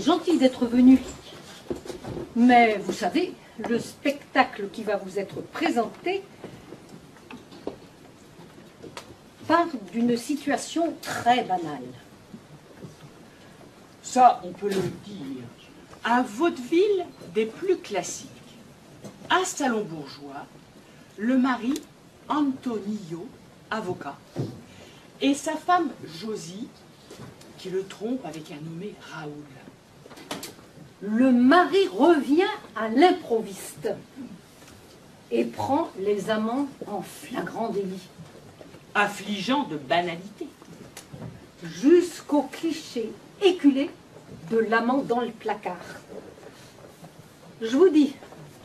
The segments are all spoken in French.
C'est gentil d'être venu. Mais vous savez, le spectacle qui va vous être présenté part d'une situation très banale. Ça, on peut le dire. Un vaudeville des plus classiques. Un salon bourgeois, le mari, Antonio, avocat, et sa femme, Josie, qui le trompe avec un nommé Raoul. Le mari revient à l'improviste et prend les amants en flagrant délit. Affligeant de banalité. Jusqu'au cliché éculé de l'amant dans le placard. Je vous dis,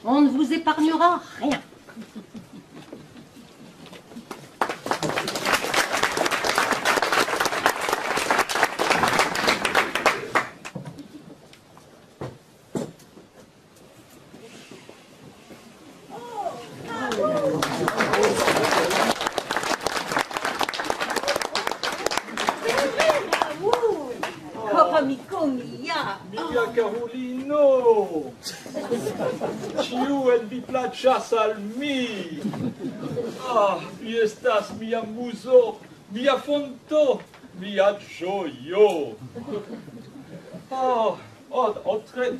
on ne vous épargnera rien. Papa amico mia! Mia Carolino! Ciu el vi placas al mi! Ah, vi estas mia muso, mia fonto, mia gioio! Ah, oh, oh, tre...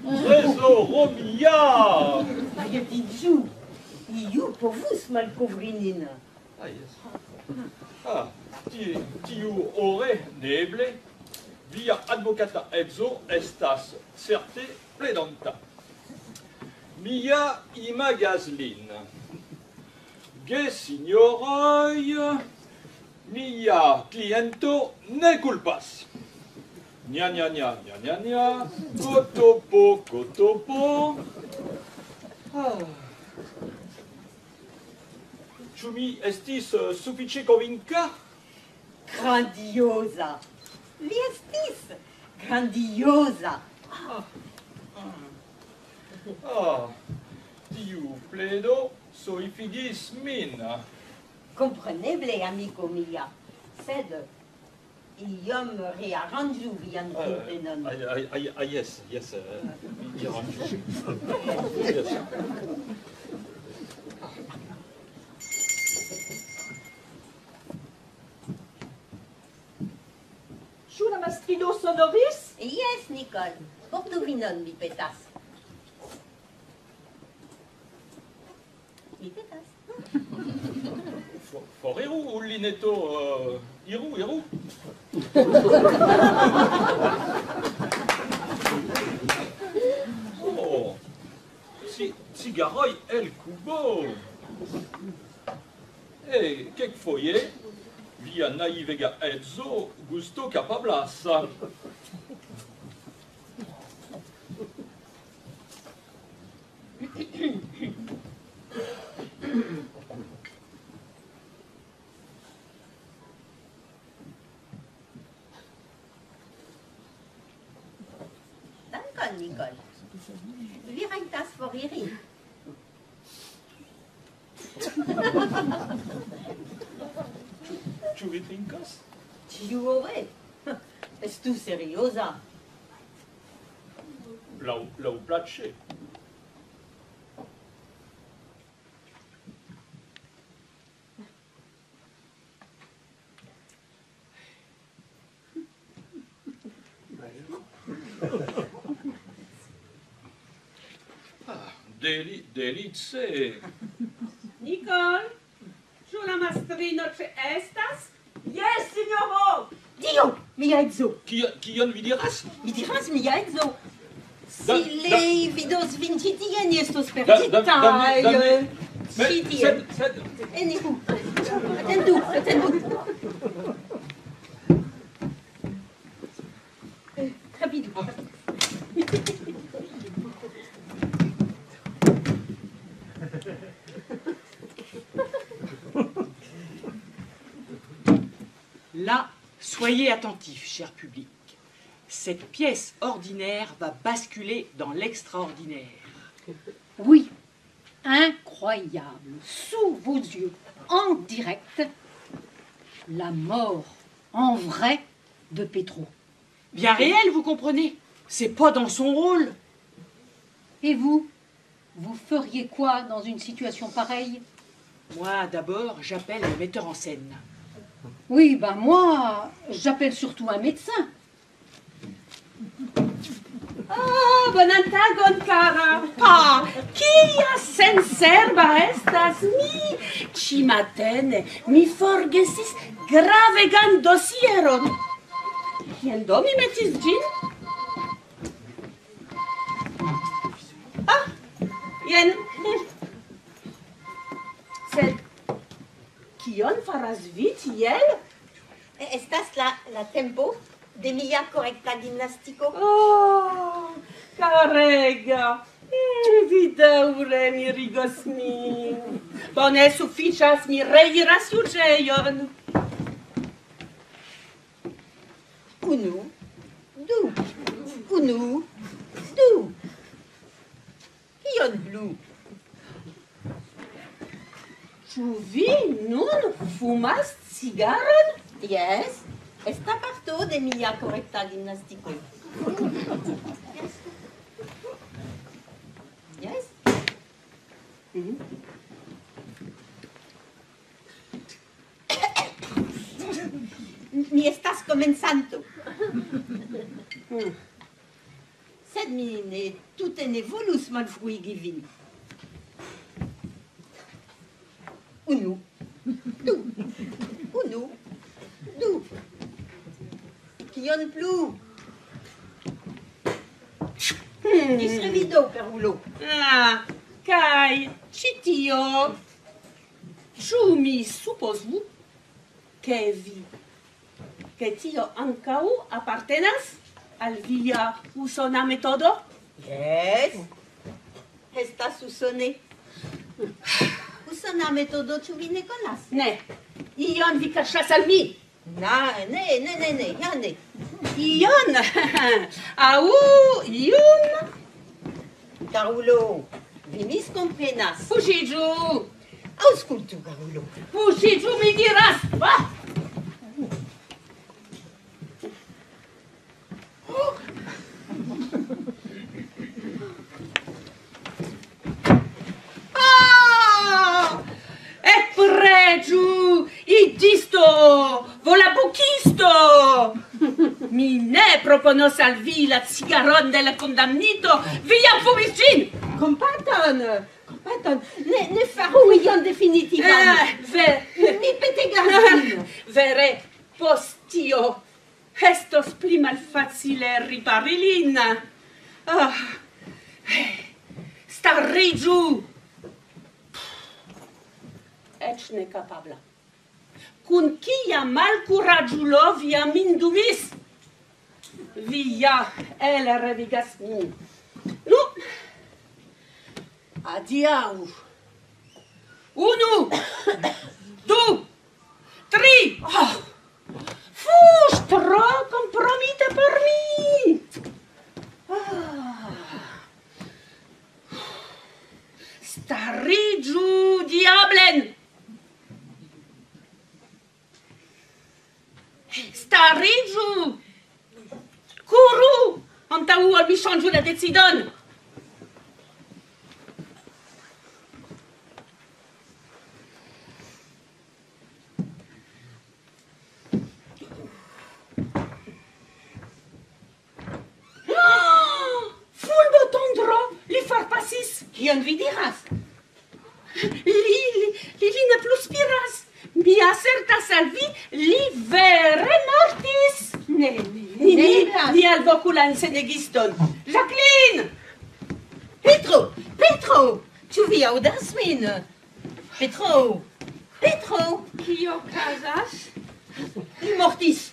Tresoro mia! Maia Tigiu! Iu povus malkovrinina! Ah, yes. Ah, ti, tiu ore neble, via advocata edzo estas certe plenanta. Mia imagaslin. Ge signoroi, mia cliento ne culpas. Nia, nia, nia, nia, nia, nia, kotopo, kotopo. Ah. Ĉu mi estis uh, sufiĉe konvinka? Grandiosa! Vi estis grandiosa! Ah, tiu pledo soifigis min. Compreneble, amico mia, sed iom rearanĝu vian Ah, ah, ah, ah, yes, yes, uh. Yes. Ĉu la mastrino sonoris? Yes, Nicole, portu vinon, mi petas. Mi petas. For- Foriru ullineto, uh, iru, iru. Oh, ci, cigaroi el cubo. E, kelkfoje, via naivega edzo gusto capablas. Danke, Nicole. Wie reicht das vor Iri? Ciuve trincas? Ciuve? Estu seriosa? Lau, lau place. Delice! Nicole, ĉu la mastrino ĉe estas? Jes, signoro! Dio, mia edzo! Kion vi diras? Mi diras mia edzo! Si lei vidos vin ĉi tie, ni estos perditaj! Ĉi tie! Sed, sed... Eniru! Atendu, atendu! Soyez attentifs, cher public. Cette pièce ordinaire va basculer dans l'extraordinaire. Oui, incroyable, sous vos yeux, en direct, la mort en vrai de Pétro. Bien réel, vous comprenez? C'est pas dans son rôle. Et vous Vous feriez quoi dans une situation pareille? Moi, d'abord, j'appelle le metteur en scène. Oui, ben moi, j'appelle surtout un médecin. Oh, ah, bonantagon, cara. Pa, kia senserba estas mi. Cimatene, mi forgesis gravegan dosieron. Kien do mi metis gin? Ah, jen kion faras vi tiel? Estas la, la tempo de mia correcta gimnastico. Oh, carega! Vi daure mi rigos min. Bone suficias, mi reiras juĝejon. Unu, du, unu, du. Kion plu? Ĉu vi nun fumas cigaron? Yes, esta parto de mia correcta gimnastico. yes. Mi estas comensanto. Mm. Sed mi ne tute ne volus malfruigi vin. Unu. Du. Unu. Du. Kion plu? Hmm. Dis revido, perulo. Ah, kai, citio. Ĉu mi supozvu, ke vi, ke tio ankaŭ apartenas al via usona metodo? Yes. Estas usone. Ah, ustanamy to do człowieka nas. Ne. I on wika szasami. Na, ne, né né né ja ne. I on, a u, jum. Carulo, vinis com penas. Fugidu. Auscultu, Carulo. Fugidu, mi dirás. Ah! Oh. pregiu, idisto, volabuchisto! Mi ne proponos al vi la cigaron de la condamnito, vi jam fumis ĝin! Kompaton! Kompaton! Ne, ne faru ion definitiva! Eh, ver... Mi petegas Vere, post tio, estos pli malfacile ripari lin! Ah, eh, stariĝu! ec necapabla. Cun cia malcuragiulo via min dumis, via el revigas min. Nu, adiau. Unu, du, tri, ah. oh. Fus, tro compromite por mi. Ah. Starigiu Stariĝu! Kuru! Antaŭ ol mi ŝanĝu la decidon! la senegiston. Jacqueline! Petro! Petro! Ĉu vi aŭdas min? Petro! Petro! Kio okazas? Li mortis.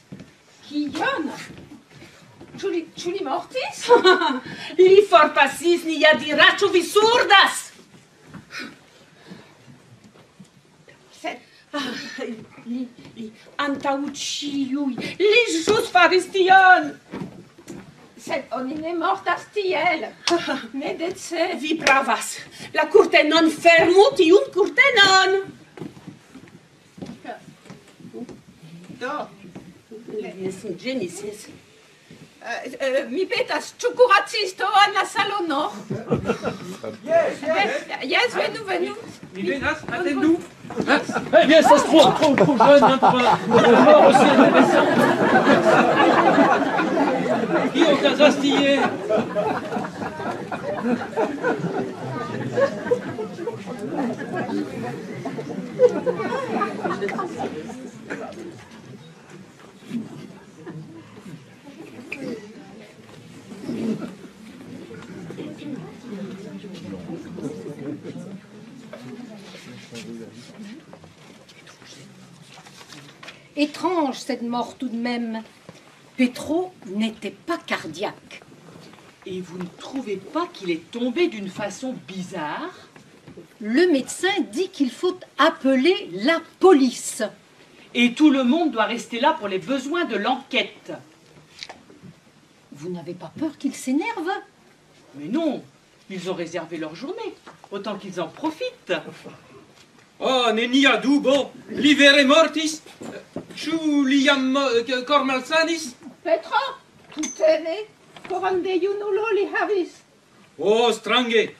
Kion? Ĉu li, ĉu li mortis? li forpasis, ni ja diras, ĉu vi surdas? Sed ah, li, li antaŭ ĉiuj, li ĵus faris tion! Sed oni ne mortas tiel. Ne dece. Vi pravas! La kurtenon fermu tiun kurtenon! Do, sin ĝenis, jes. Uh, uh, mi petas, ĉu kuracis toan la salono? Yes, yes. Yes, venu, venu. Mi venas, atendu. Eh bien, ça se trouve trop, trop jeune hein. Qui okazas tie? Étrange cette mort tout de même. Petro n'était pas cardiaque. Et vous ne trouvez pas qu'il est tombé d'une façon bizarre? Le médecin dit qu'il faut appeler la police. Et tout le monde doit rester là pour les besoins de l'enquête. Vous n'avez pas peur qu'il s'énerve Mais non, ils ont réservé leur journée. Autant qu'ils en profitent. Ah, oh, nenia dubo, li vere mortis? Ĉu li jam eh, cor malsanis? Petro, tutene, coram de junulo li havis. Oh, strange!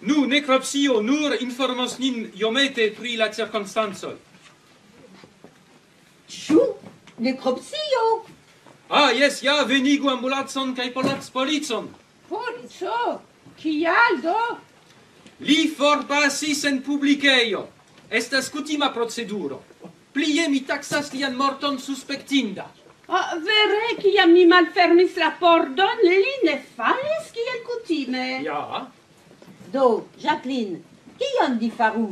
Nu, necropsio nur informos nin iomete pri la circonstansoi. Ĉu necropsio? Ah, yes, ja, venigu ambulatson kaj polac policon. Polico? Kial do? Li forpasis en publikejo. Estas kutima proceduro. Plie mi taksas lian morton suspektinda. Oh, vere, kiam mi malfermis la pordon, li ne falis kiel kutime. Ja. Do, Jacqueline, kion di faru?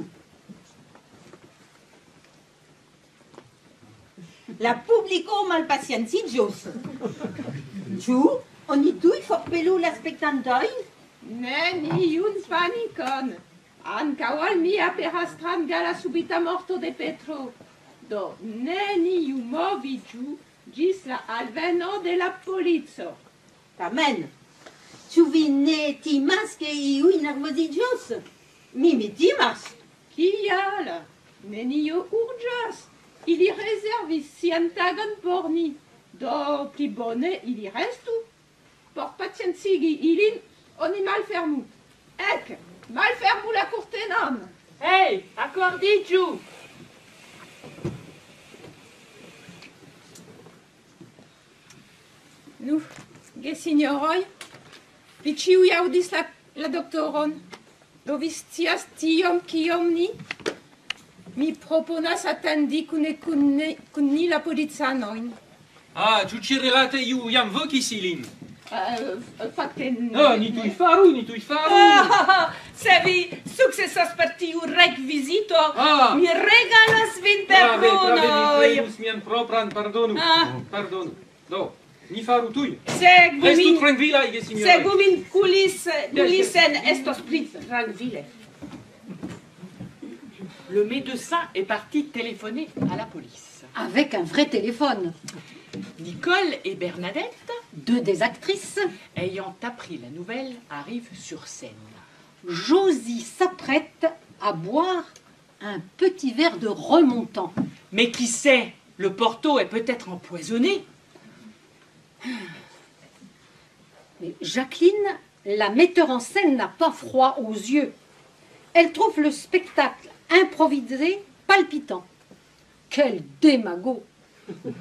La publico malpacienciĝos. Ĉu oni tuj forpelu la spektantojn? Ne, ni iun panikon. Ankaŭ al mi aperas stranga la subita morto de Petro. Do neniu moviĝu ĝis la alveno de la polico. Tamen, ĉu vi ne timas ke iuj nervoziĝos? Mi mi timas. Kial? Nenio urĝas. Ili rezervis sian tagon por ni. Do pli bone ili restu. Por paciencigi ilin, oni malfermu. Ek, Malfermu la cortenon! Hey, accordiĝu! Nu, gesinjoroj, vi ĉiuj aŭdis la, la doktoron, do vi scias tiom kiom ni? Mi proponas atendi kune kun ni la policanojn. Ah, ĉu ci relate iu jam vokis ilin? Uh, fakte ne. No, ni tuj faru, ni tuj faru. Ah, se vi sukcesas per tiu rekvizito, Ah. mi regalas vin per Prave, prave, mi brunoj. prenus mian propran, pardonu. Ah. Pardonu. Do, ni faru tuj. Segu Restu min, trankvilaj, gesignoroj. segu min kulis, kulisen estos pli trankvile. Le médecin est parti téléphoner à la police. Avec un vrai téléphone. Nicole et Bernadette, Deux des actrices. ayant appris la nouvelle, arrivent sur scène. Josie s'apprête à boire un petit verre de remontant. Mais qui sait, le porto est peut-être empoisonné. Mais Jacqueline, la metteur en scène, n'a pas froid aux yeux. Elle trouve le spectacle improvisé palpitant. Quel démago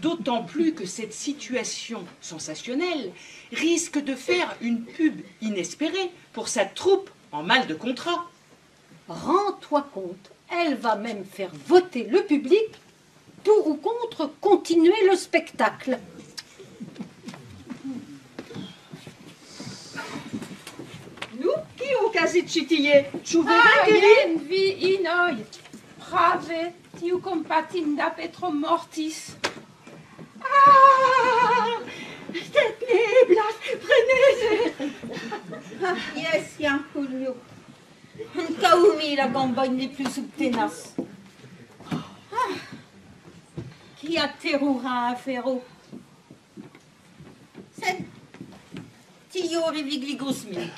D'autant plus que cette situation sensationnelle risque de faire une pub inespérée pour sa troupe en mal de contrat. Rends-toi compte, elle va même faire voter le public pour ou contre continuer le spectacle. Ah, vi. Prave, tiu kompatinda Petro mortis. Ah, sed ne eblas, freneze. Yes, Jankulio. Ankaŭ mi la gambojn ne plu subtenas. Ah, Kia terura afero. Sed tio revigligos min.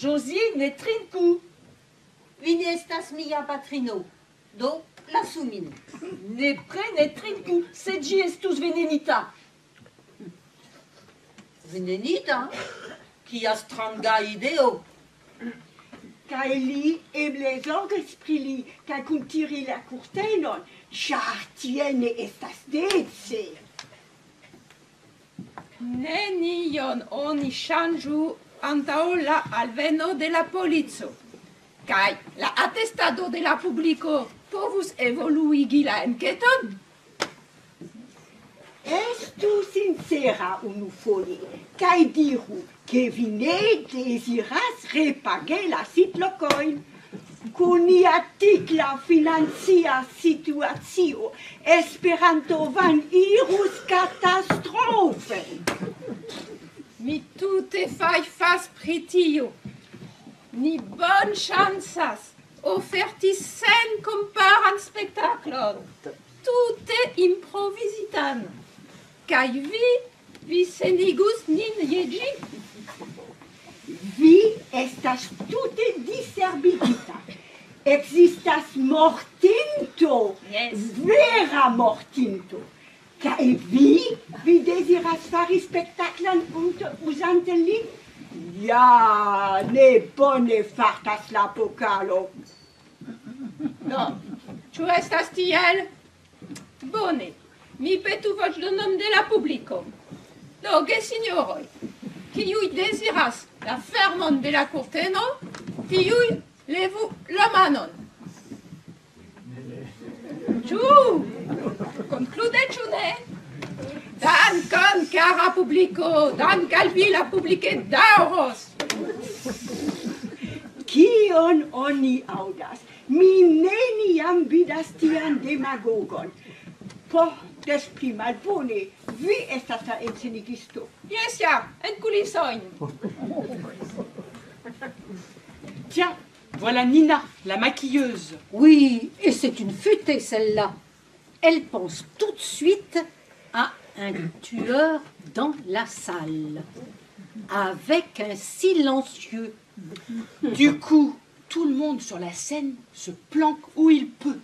Josie ne trinku. Vi ne estas mia patrino. Do, lasu min. Nepre ne sed ĝi estus venenita. Venenita, qui a stranga ideo. Kaili eble zorgesprit kaj kun tiri la kurtenon, ĉar tiene estas dece. Nenion oni ŝanĝu antaŭ la alveno de la polico. Kaj la atestado de la publiko povus evoluigi la enketon? Estu sincera unu folie, cae diru che vi ne desiras repage la sitlocoin. Cunia ticla financia situatio, esperanto van irus catastrofe. Mi tute fai fas pritio, ni bon chances oferti sen komparan spektaklon. Tute improvisitan. Kaj vi, vi senigus nin je ĝi? Vi estas tute diserbigita. Existas mortinto, Yes. vera mortinto. Kaj vi, vi deziras fari spektaklan ut- uzante lin? Ja, ne bone fartas la pokalo. Do, ĉu estas tiel? Bone, mi petu voĉdonon de la publiko. Do, gesinjoroj, kiuj deziras la fermon de la kurteno, tiuj levu la manon. Ĉu? Konklude ĉu ne? Dankon, cara publiko, dank al vi la publike daŭros. Kion oni aŭdas? Mi neniam vidas tian demagogon. Por des pli malbone, vi estas la ensenigisto. Jes, ja, en kulisojn. Tiens, voilà Nina, la maquilleuse. Oui, et c'est une futée celle-là. Elle pense tout de suite à un tueur dans la salle, avec un silencieux. Du coup, tout le monde sur la scène se planque où il peut.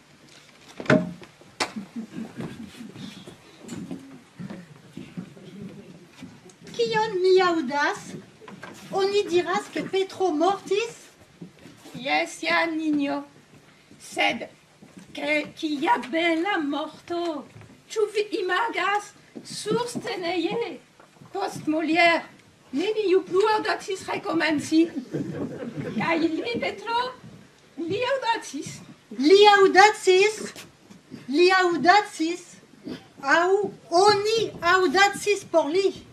Kion mi aŭdas? Oni diras ke Petro mortis? Yes, ja, Nino. Sed, que, kia bela morto. Ĉu vi sourz teneie, post Molière, neni you plouer dat sis rekomensi. Ka ili petro, liaou dat sis. Liaou dat sis, liaou dat sis, Au oni aou dat sis por li.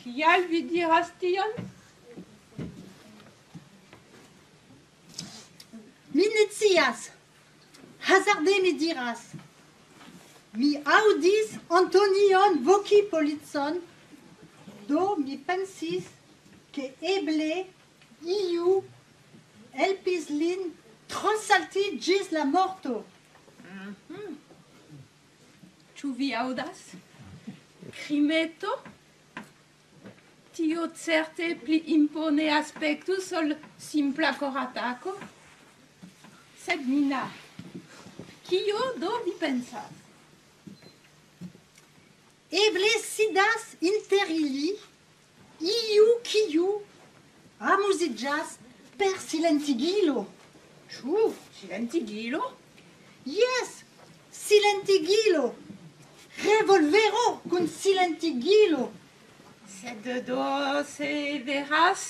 Kial vi diras tion? Mi Hazardé me hazarde mi. Mi aŭdis Antonion voki policon, do mi pensis, ke eble iu helpis lin transalti ĝis la morto. Mm. Ĉu vi aŭdas? Crimeto? Tio certe pli impone aspektus ol simpla koratako. Sed Nina, kio do vi pensas? eble sidas inter ili iu kiu amuziĝas per silentigilo. Ĉu silentigilo? Yes, silentigilo. Revolvero kun silentigilo. Sed do se veras?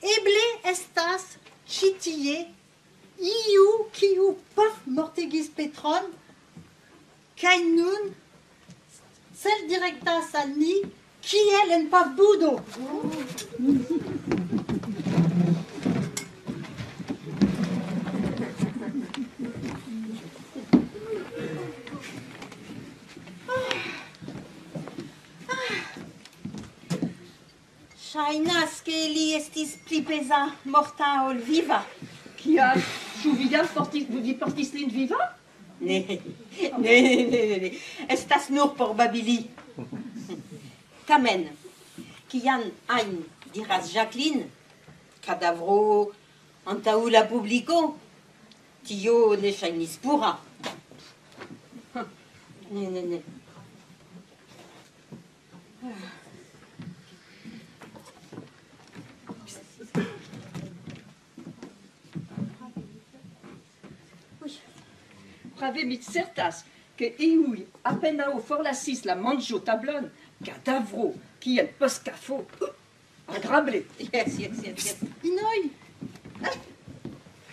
Eble estas ĉi tie iu kiu pof mortigis Petron kaj nun cel direktas al ni kiel en pafbudo. Ŝajnas ke li estis pli morta ol viva. Kial? Ĉu vi jam portis, vi portis viva? Ne, ne, ne, ne, ne. Estas nur por babili. Tamen, kiam ajn diras Jacqueline, kadavro antaŭ la publiko, tio ne ŝajnis pura. Prave mit certas che iui appena o forlasis la manjo tablon cadavro qui el pescafo agrable. Yes, yes, yes, yes. Inoi,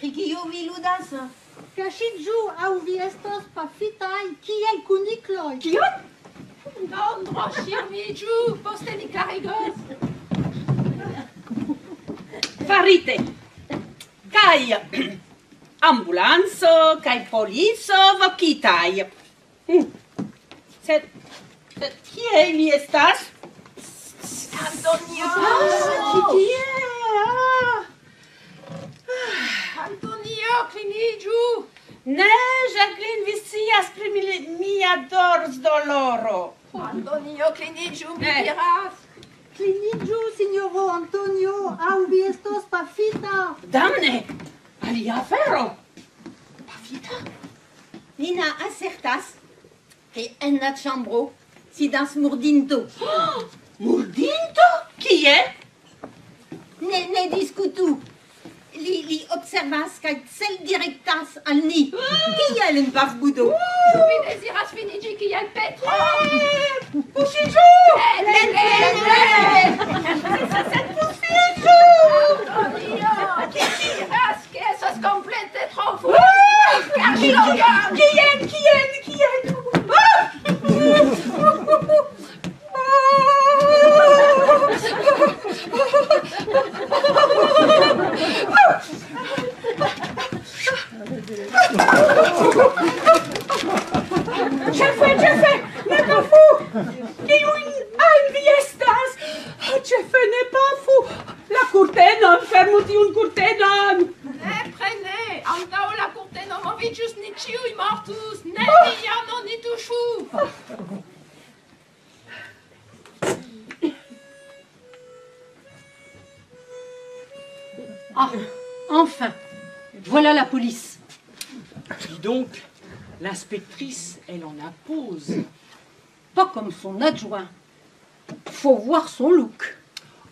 Rikio viludas. cachidju au vi estos pafitai, kiel kunikloi. Kion? Non, droshir midju, poste ni clarigos. Farite. Kai ambulanzo kai poliso vocitai. Mm. Sed, sed kie ili estas? Antonio! Ah, kie? Ah. Antonio, kliniĝu! Ne, Jacqueline, vi scias pri mia dorsdoloro. Antonio, kliniĝu, mi diras. Kliniĝu, signoro Antonio, au vi estos pafita. Damne! Alia afero. Nina acertas che en la chambro sidas murdinto. Murdinto? Kie? Ne, ne discutu. Li, li observas kaj cel direktas al ni. Kiel en pafbudo. Ĉu vi deziras finigi kiel Petro? Puŝiĝu! Antonio! voor. Kien, Kien, Kien. Pas comme son adjoint. Faut voir son look.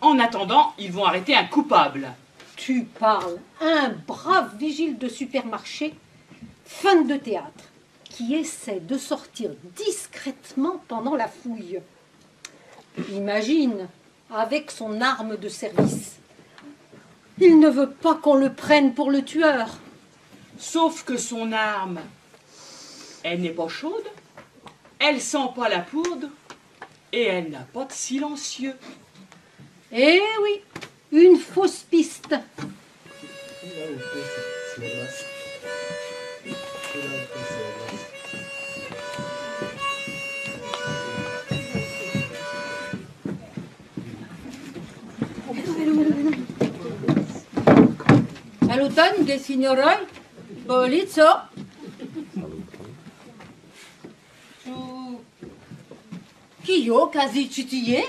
En attendant, ils vont arrêter un coupable. Tu parles. Un brave vigile de supermarché, fan de théâtre, qui essaie de sortir discrètement pendant la fouille. Imagine, avec son arme de service. Il ne veut pas qu'on le prenne pour le tueur. Sauf que son arme, elle n'est pas chaude, elle sent pas la poudre et elle n'a pas de silencieux. Eh oui, une fausse piste. Signoroj, polico. Ĉu kio okazi ĉi tie?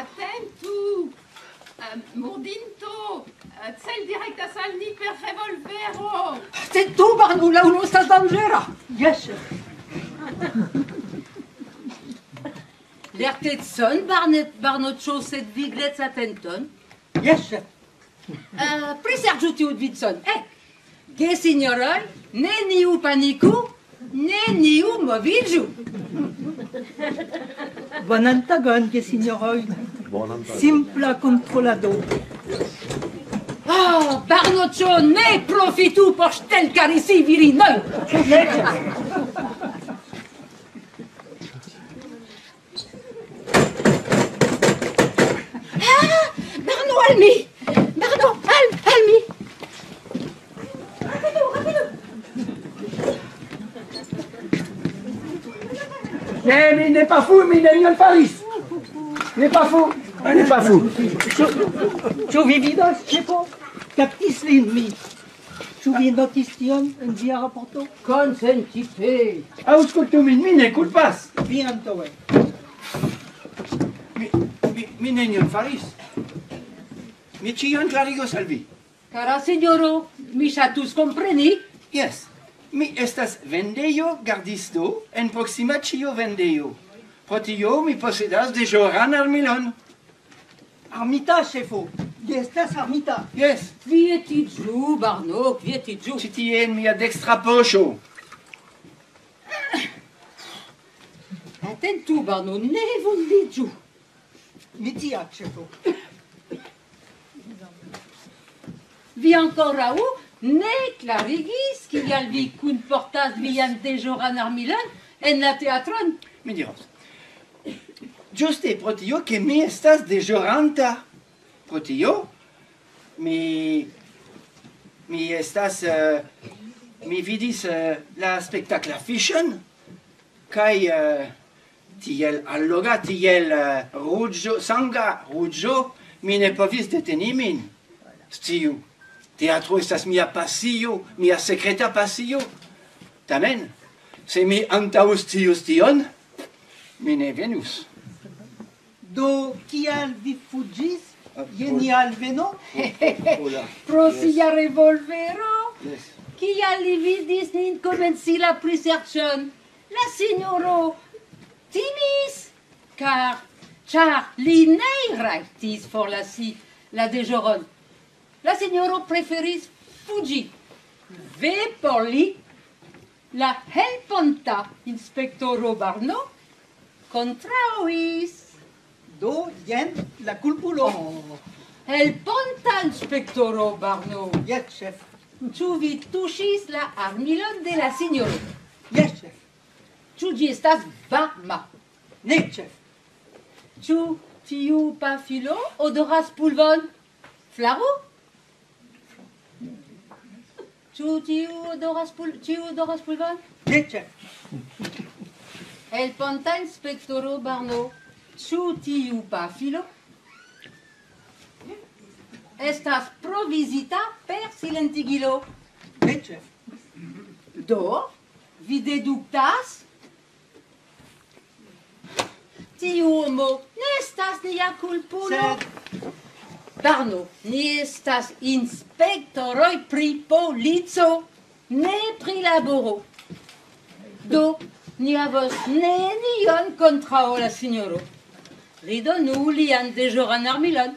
Atentu! Eh, Murdinto! eh, Cel direktas al ni per revolvero! C'est tu, Barnou, là où l'on estás danĝera. Yes, Lertetson, Barnet, Barnoccio, sed viglec atenton. yes. Uh, Priserĝu tiu vicon. Eh, ge signoroj, neniu paniku, neniu moviĝu. Bonan tagon, gesignoroj. Simpla kontrolado. Oh, Barnoccio, ne profitu por ŝtelkarisi virinoj. Ah, Barno, al mi! Barno, al, al mi! Mais, mais il n'est pas fou, mais il a une Paris. Il n'est pas fou. Il n'est pas fou. Tu vis dans je sais pas. Captis l'ennemi. Tu vis dans un dia rapporto. Consentite. Ah, ascolto, mais il n'écoute pas. Bien, toi. Mais, mais, mais il a une Paris. Mais tu y as un clarigo salvi. Cara, signoro, mi sa tous compreni? Yes. Mi estas vendejo gardisto en proxima cio vendejo. Pro tio mi posedas de joran armilon. Armita, chefo. Vi estas armita. Yes. Kvietiĝu, Barno, kvietiĝu. Ĉi tie en mia dekstra poŝo. Atentu, Barno, ne vundiĝu. Mi tia, chefo. Vi ankoraŭ ancora u, ne clarigis, ki al vi kun portas vian dejoran ar Milan, en la teatron. Mi diros. Giuste pro tio che mi estas dejoranta. Pro tio, mi... Estas... eh, mi vidis eh, la spectacla Fission, kai uh, tiel alloga, tiel uh, sanga ruggio, mi ne povis min. Stiu, teatro estas mia passio, mia secreta passio. Tamen, se mi antaus tius tion, mi ne venus. Do, kial vi fuggis? Je ni alveno? Pro sia revolvero, Yes. ki al li vidis nin comenci la prisercion. La signoro timis, car, char li ne rajtis forlasi la dejoron. La signoro preferis fugi. Ve por li la helponta inspectoro Barno contrauis. Do jen la culpulo. Oh. Helponta inspectoro Barno. Yes, chef. Ĉu vi tuŝis la armilon de la signoro? Yes, chef. Ĉu ĝi estas varma? Ne, chef. Ĉu tiu pafilo odoras pulvon? Flaro? Ĉu tiu odoras pul... ĉiu odoras pulvon? Ne, ĉe. El ponta inspektoro Barno, ĉu tiu pafilo? Estas provizita per silentigilo. Ne, ĉe. Do, vi deduktas? Tiu homo ne estas nia kulpulo. Sed... Pardonu, ni estas inspektoroj pri polico, ne pri laboro. Do, ni havos nenion kontraŭ la sinjoro. Li donu lian deĵoran armilon.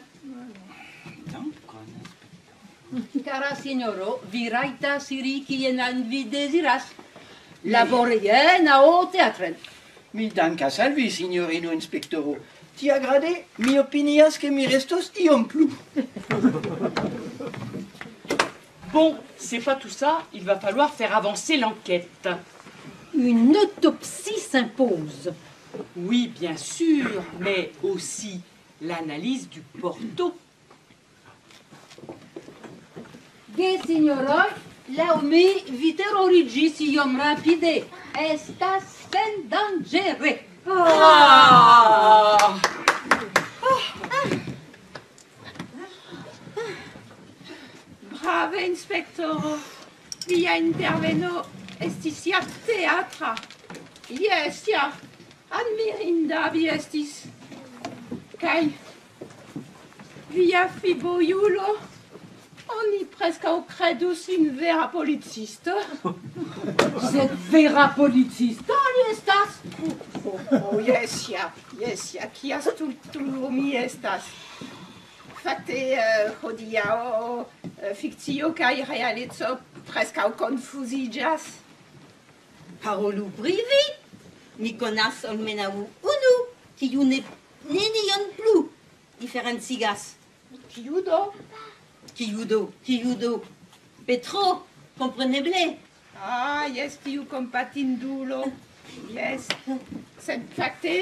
Cara signoro, vi rajtas iri kien vi deziras. Laborien o teatren. Mi dankas al vi, signorino inspektoro. Ti agrade, mi opinias che mi restos iom plu. Bon, c'est pas tout ça, il va falloir faire avancer l'enquête. Une autopsie s'impose. Oui, bien sûr, mais aussi l'analyse du porto. Ge signoroj, laŭ mi vi teroriĝis iom rapide. Estas sendangere. Ah! Brave inspektoro, via interveno estis ja teatra. Yes, ja, admirinda vi estis. Kaj via fiboiulo oni prescau credus in vera policisto. Sed vera policisto li estas? Oh, oh, yes, ja, yes, ja, kia stultulo mi estas. Fakte, eh, uh, hodiau, uh, eh, fictio kai realeco prescau confusigas. Parolu privi, ni conas almenau unu, kiu ne nenion plu diferencigas. Kiu do? Kiu do? Kiu do? Petro, kompreneble. Ah, jes, tiu kompatindulo. Jes. Sed fakte,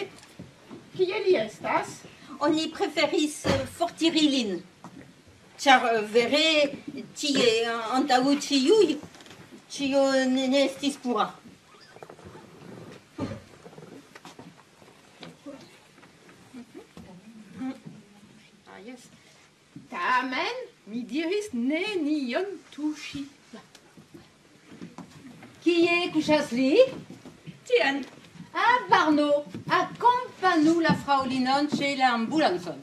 kie li estas? Oni preferis eh, fortiri lin. Ĉar eh, vere tie eh, antaŭ ĉiuj ĉio ne estis pura. Ah, jes. Tamen, mi diris nenion tuŝi. Kie kuŝas li? Tien, Ah, Barno, akompanu la fraŭlinon ĉe la ambulancon.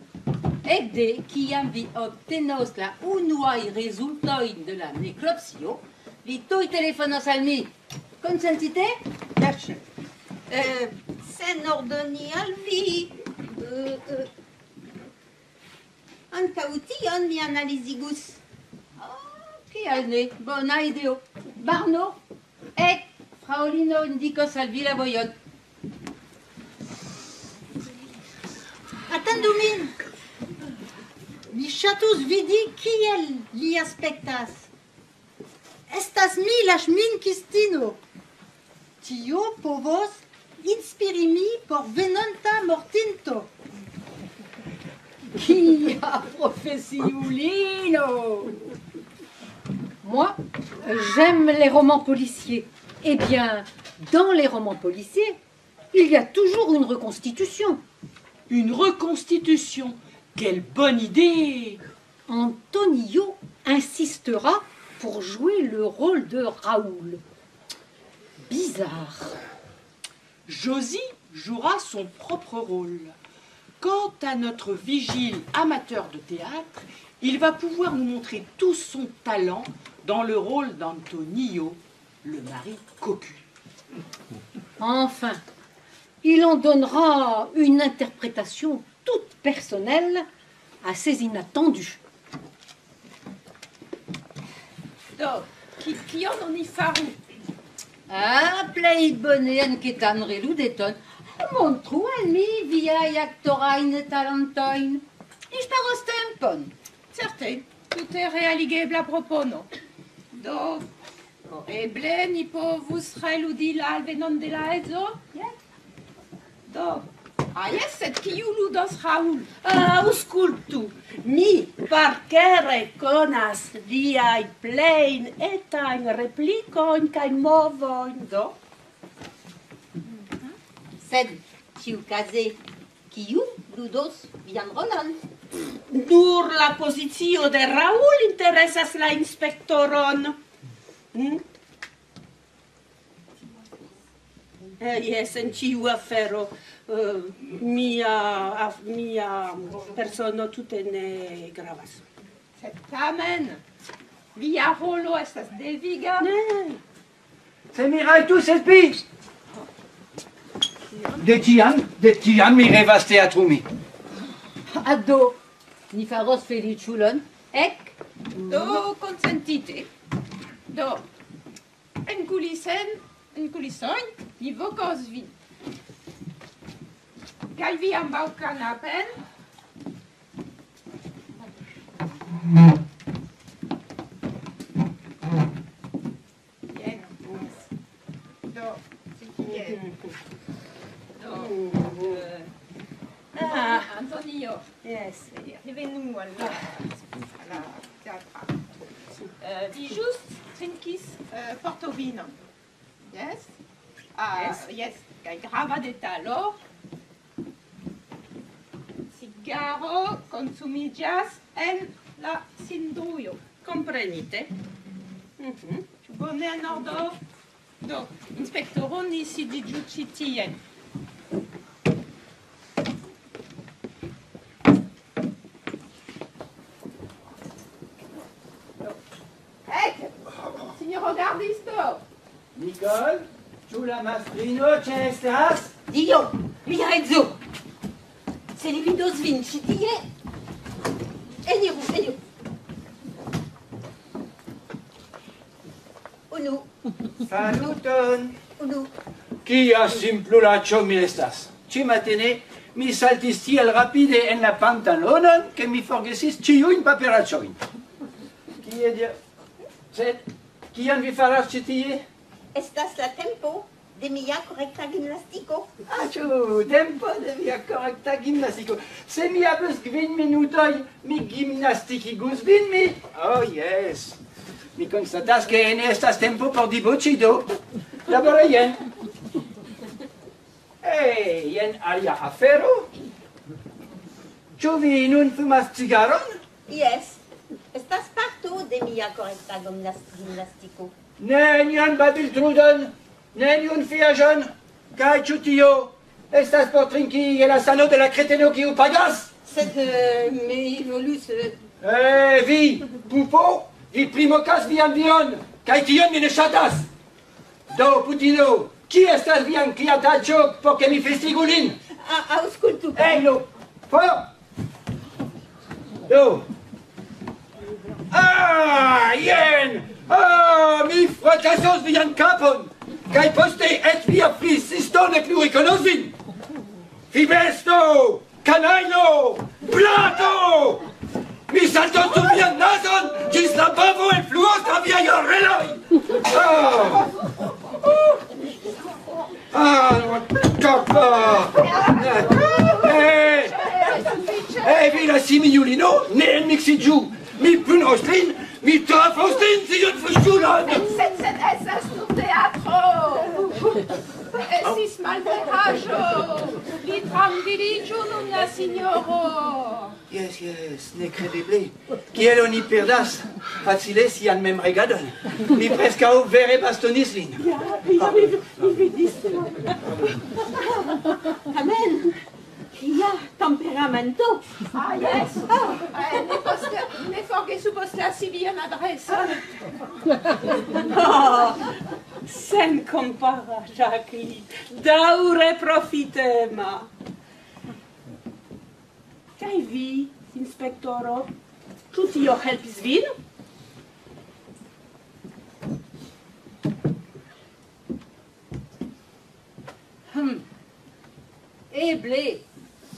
Ekde kiam vi obtenos la unuaj rezultojn de la nekropsio, vi tuj telefonos al mi. Konsentite? yes, chef. Eh, sen ordoni al vi. Eh, eh, Anca tion mi analizigus. Oh, kial ne? Bona ideo. Barno, ec, fraulino indicos al vi la vojon. Atendu min! Mi chatus vidi kiel li aspektas. Estas mi la ŝminkistino. Tio povos inspiri mi por venonta mortinto. Kia professiulino Moi, j'aime les romans policiers. Eh bien, dans les romans policiers, il y a toujours une reconstitution. Une reconstitution Quelle bonne idée Antonio insistera pour jouer le rôle de Raoul. Bizarre. Josie jouera son propre rôle. Quant à notre vigile amateur de théâtre, il va pouvoir nous montrer tout son talent dans le rôle d'Antonio, le mari cocu. Enfin, il en donnera une interprétation toute personnelle, assez inattendue. Do, ki, kion oni faru? Ah, plej bone anketan reludeton. Montru al mi viai actorain et talentoin. Ius paros tempon. Certe, tute realigebla propono. Do, eble ni povus reludi la alvenon de la edzo? Yes. Do, Ah, yes, sed kiu ludos Raul? Ah, auscultu, mi parcere conas viai plein etain replicoin cae movoin, do? Sed, ciu case, kiu ludos vian rolon? Nur la pozicio de Raul interesas la inspektoron. Hm? Eh, yes, en ciu afero uh, mia, af, mia persono tute ne gravas. Sed tamen, via rolo estas deviga. Ne. Se mi rajtus espi! De tiam, de tiam mi revas teatrumi. Ado, ni faros feliĉulon, ek? Do, consentite. Do, en kulisen, en kulisojn, ni vokos vin. Kaj vi ambaŭ kanapen? Jen. revenu al la, alla teatra. Uh, vi just trinkis uh, portovino. Yes? Ah, yes. yes. Kaj grava detalo. Cigaro consumigas en la sindrujo. Comprenite? Mm -hmm. Bone en ordo. Do, inspektoro ni sidiĝu ĉi tien. Adol, ĉu la mastrino ĉeestas? Dio, mia edzo! Se li vidos vin ĉi tie, eniru, eniru. Unu. Saluton. Unu. Kia simplulaĉo mi estas. Ĉi matene mi saltis tiel rapide en la pantalonon ke mi forgesis ĉiujn paperaĉojn. Kie dia... Sed, kian vi faras citie? estas la tempo de mia correcta gimnastico. Ah, Aĉu, tempo de mia correcta gimnastico. Se mi havas kvin minutoj, mi gimnastikigus vin mi. Oh, yes. Mi konstatas, ke ne estas tempo por diboĉido. Labore jen. Hey, jen alia afero. Ĉu vi nun fumas cigaron? Yes. Estas parto de mia correcta gimnastico ne nian babiltrudon, ne niun fiajon, cae ciutio estas por trinki e la sano de la creteno kiu pagas. Sed euh, mi volus... Eh, eh, vi, pupo, vi primocas vian dion, cae tion mi ne shatas. Do, putino, ci estas vian cliataccio po che mi festigu lin? Auscultu. Eglo, eh, foro! Do! Ah, jen! Ah, mi frakasos vian kapon! Kaj poste et via flisisto ne plu rekonos vin! Fi besto! canaglio, plato! Mi salto su mia nason, gis la bavo e fluos da via reloj! Ah! Ah, coppa! Eh, eh, vi la simiulino, ne en mixi giù, mi pun oslin, estas nur teatro! Es ist signoro! Yes, yes, necredible. Kiel oni perdas, facile sian mem regadon. Mi prescau vere bastonis lin. Ja, ja, mi, mi vidis. Tamen, Ia temperamento. Ah, yes. Ah. Eh, ne, poste, ne forgesu poste lasi vian adreson. oh, sen compara, Jacqueline. daure profitema. Kaj vi, inspektoro, ĉu tio helpis vin? Hmm. Eble,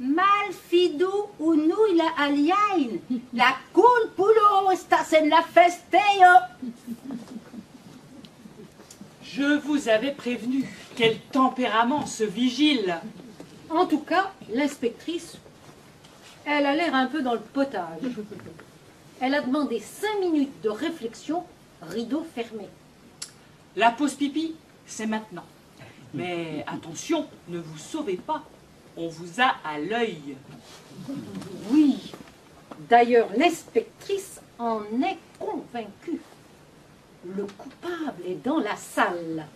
malfidu unuj la aliajn. La kulpulo estas en la festejo. Je vous avais prévenu. Quel tempérament, ce vigile En tout cas, l'inspectrice, elle a l'air un peu dans le potage. Elle a demandé cinq minutes de réflexion, rideau fermé. La pause pipi, c'est maintenant. Mais attention, ne vous sauvez pas. On vous a à l'œil. Oui. D'ailleurs, l'inspectrice en est convaincue. Le coupable est dans la salle.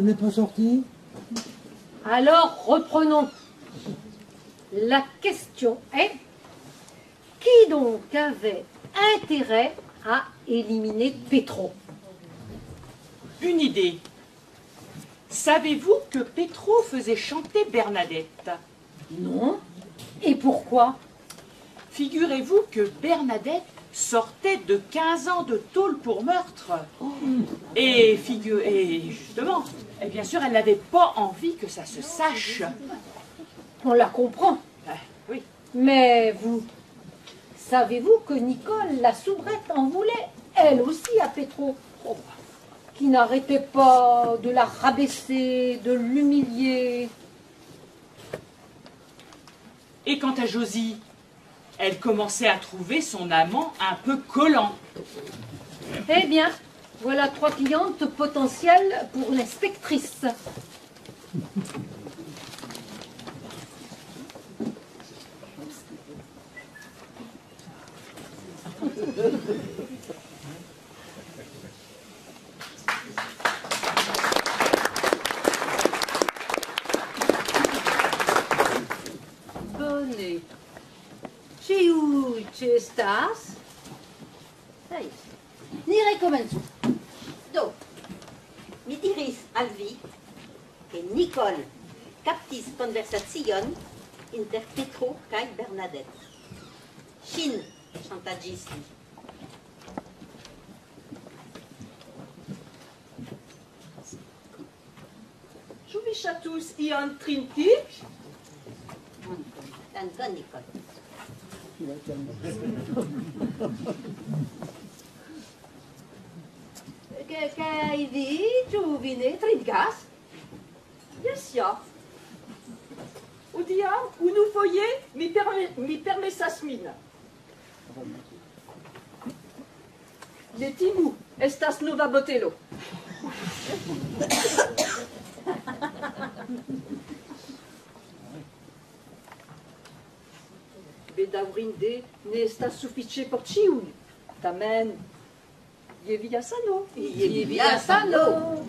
N'est pas sorti Alors, reprenons. La question est qui donc avait intérêt à éliminer Petro? Une idée. Savez-vous que Petro faisait chanter Bernadette? Non. Et pourquoi? Figurez-vous que Bernadette sortait de 15 ans de tôle pour meurtre. Et, figure, et justement, et bien sûr, elle n'avait pas envie que ça se sache. On la comprend. Ah, oui. Mais vous, savez-vous que Nicole, la soubrette, en voulait, elle aussi, à Petro? Oh, Qui n'arrêtait pas de la rabaisser, de l'humilier. Et quant à Josie, elle commençait à trouver son amant un peu collant. Eh bien, voilà trois clientes potentielles pour l'inspectrice. Bone. Ciu ce estas? Sae. Ni rekomencu. Do, mi diris al vi che Nicole captis conversazion inter Petro kaj Bernadette. Ĉu vi ŝatus ion trinki? Anton Nicole. Kaj vi, ĉu vi ne trinkas? Yes, ja. Udia, unu foje mi, perme, mi permesas min. Timu estas nova botelo. Bedaŭrinde ne estas sufiĉe por ĉiuj. Tamen, je via sano. Je via sano.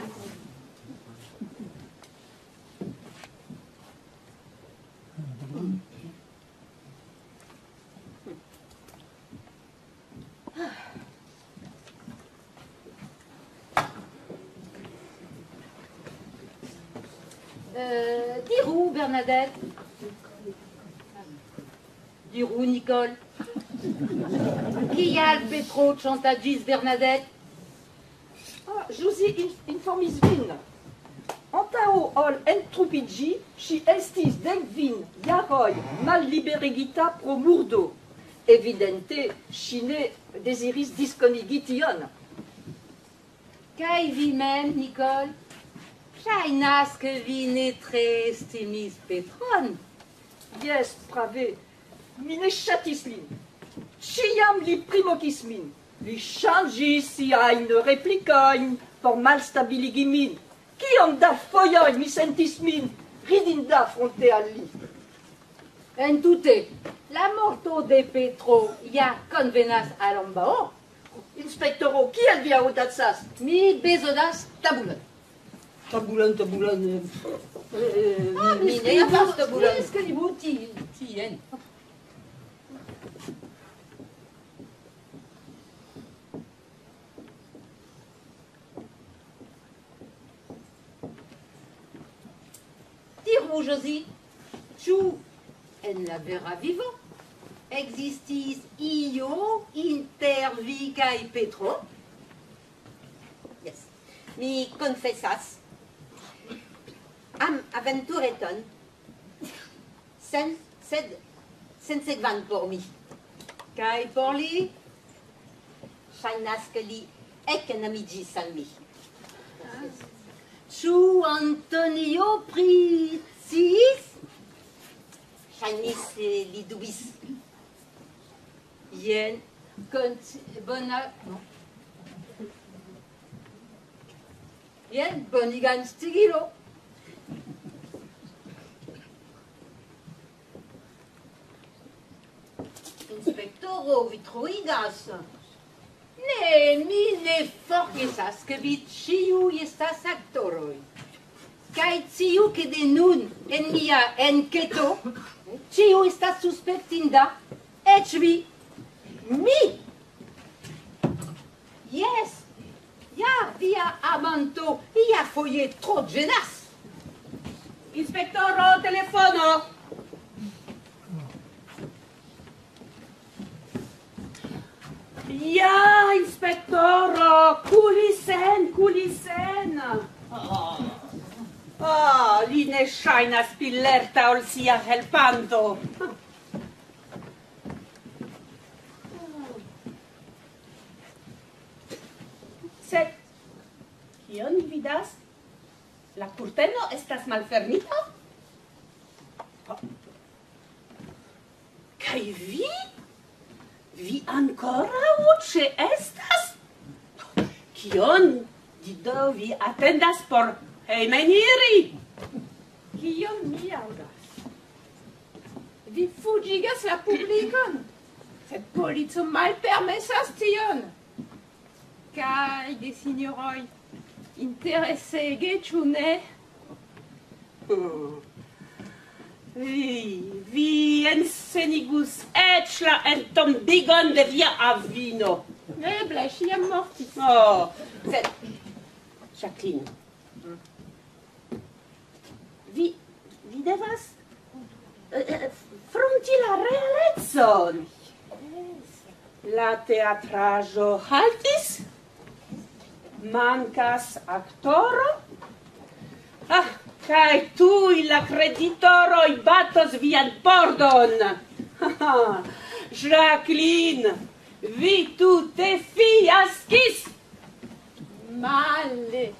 Euh, dirou, Bernadette. Dirou, Nicole. Kial Petro chantagis Bernadette. Ah, Josi in- informis vin. Antao ol entrupigi, si estis dekvin jaroj malliberigita pro murdo. Evidente, si ne desiris diskonigi tion. Kaj vi mem, Nicole? Ŝajnas, ke vi ne tre estimis Petron. Jes, prave, mi ne ŝatis lin. Siam li primokismin, li chanjis si hain replikain por malstabiligimin. Kiam da foioin mi sentis min, ridin da fronte al li. En tute, la morto de Petro ia convenas al ambao. Inspectoro, kiel vi aotat sas? Mi bezodas tabulan. Tabulan, tabulan... Eh, eh, ah, mi ne pas tabulan. Eskalibou ti en. Diru, Josi, ĉu en la vera vivo existis io inter vi kaj Petro? Yes. Mi confessas am aventureton sen sed sen sekvan por mi. Kaj por li? Ŝajnas ke li ekenamiĝis al mi. Ĉu Antonio priciis? Ŝajnis eh, li dubis. Jen, kont bona... Jen, bonigan stigilo. Inspektoro, vi troigas. Ne, mi ne forgesas, che vi ciui estas actoroi. Cai ciu che de nun en mia enqueto, ciu estas suspectinda, ec vi, mi. Yes, ja, via amanto, ia foie tro genas. Inspectoro, telefono! Ja, inspektoro, kulisen, kulisen. Ah, ah li ne ŝajnas pli lerta ol sia helpanto. Sed, kion vidas? La curteno estas malfermita? Ah. Kaj vi? Vi ancora ce estas? Kion do vi atendas por hejmeniri? Kion mi aŭdas? Vi fuĝigas la publikon, sed polico malpermesas tion. Kaj gesinjoroj, interesege ĉu ne? Oh. Vi, vi ensenigus ec la entombigon de via avino. Eble, si jam mortis. Oh, sed, Jacqueline, vi, vi devas eh, eh fronti la realezzon. La teatrajo haltis, mancas actoro. Ah, Kai tui la creditoroi batos vian pordon. Jacqueline, vi tutte fiaskis. Male.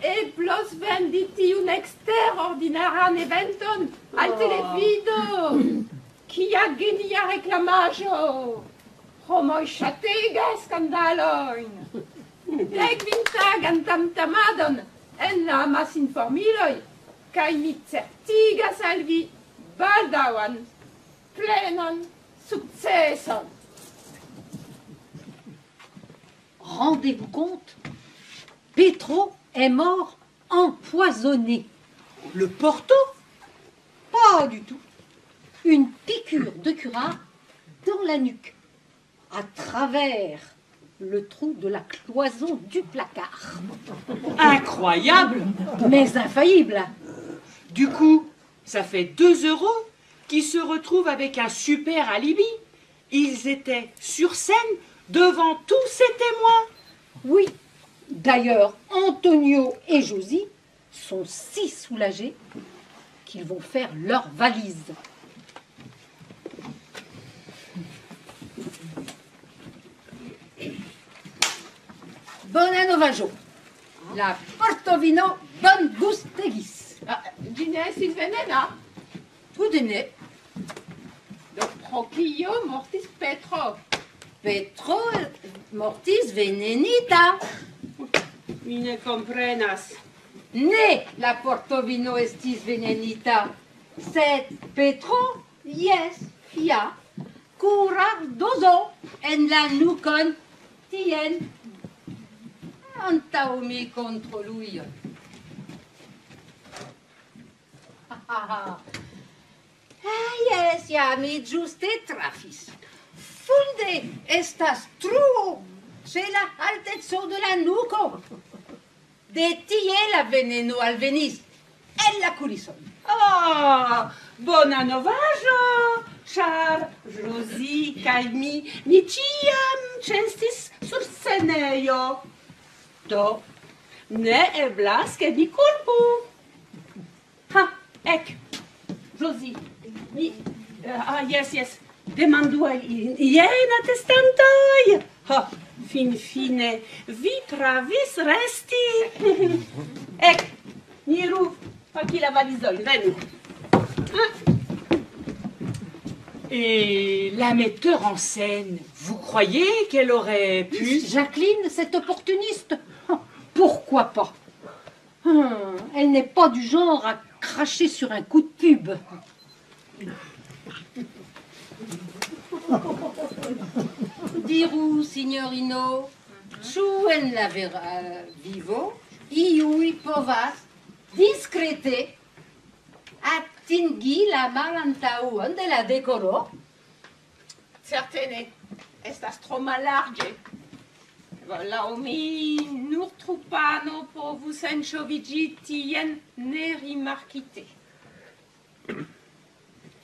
E plos vendi tiun exter ordinaran eventon al oh. televido. Kia genia reclamajo! Homoj ŝatega skandalojn! Dek vinta tagan tamtamadon! En la mas informiloi. Kai mi certigas al vi successon. Rendez-vous compte Petro est mort empoisonné. Le Porto? Pas du tout. Une piqûre de curare dans la nuque, à travers le trou de la cloison du placard. Incroyable Mais infaillible. Du coup, ça fait 2 euros qui se retrouvent avec un super alibi. Ils étaient sur scène devant tous ces témoins. Oui. D'ailleurs, Antonio et Josie sont si soulagés qu'ils vont faire leur valise. Bona novajo. La Portovino Bon Gustegis. Ah, Gine sis venena. Tout dîner. Do procio mortis Petro. Petro mortis venenita. Mi ne comprenas. Ne la Portovino estis venenita. Sed Petro, yes, fia, curar dozo en la nucon tien antau mi contro lui. Ah, ah, ah yes, ja, mi giuste trafis. Funde estas truo ce la altezzo de la nuco. De tie la veneno alvenis, el la culison. Oh, bona novajo! Char, Josie, Calmi, mi ciam cestis sur sceneio. Do, ne eblas che mi culpu. Ha, ec, Josie, mi, ah, yes, yes, demandu al ien attestantoi. Ha, fin fine, vi travis resti. ec, niru, faci la valisoi, venu. Et la metteur en scène, vous croyez qu'elle aurait pu... Jacqueline, cette opportuniste Pourquoi pas? Hum, Elle n'est pas du genre à cracher sur un coup de pub. Diru, signorino, ĉu en la vera vivo iuj povas diskrete atingi la malantaŭon de la dekoro? Certaine, estas tro malarge. Voilà, mi nur trupano povus enŝovigi tien nerimarkite.